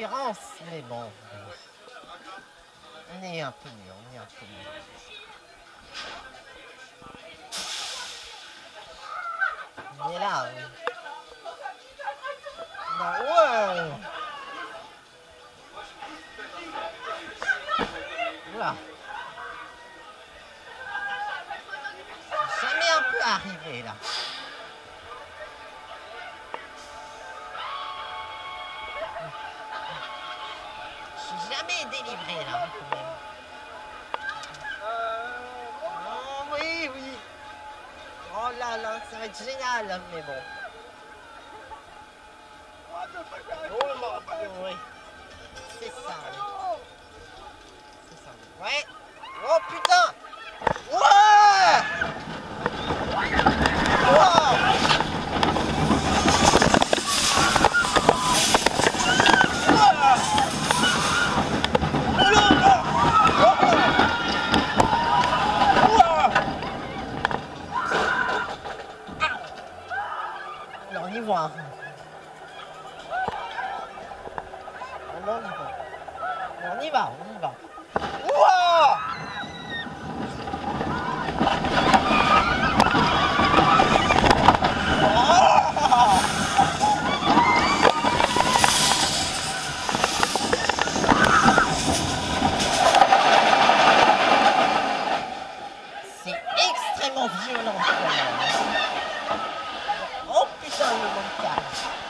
mais bon. On est un peu mieux, on est un peu mieux. On est là. oui. Bah ouais Oula Jamais un peu arrivé là. Jamais délivré là quand même. Oh, oui, oui. Oh là là, ça va être génial, mais bon. Oh oui. C'est ça. oui. C'est ça. Ouais. Oh putain. Ouais. Wow. On y va. On y va. On y va, C'est extrêmement violent. Quand même. Oh putain, le montage.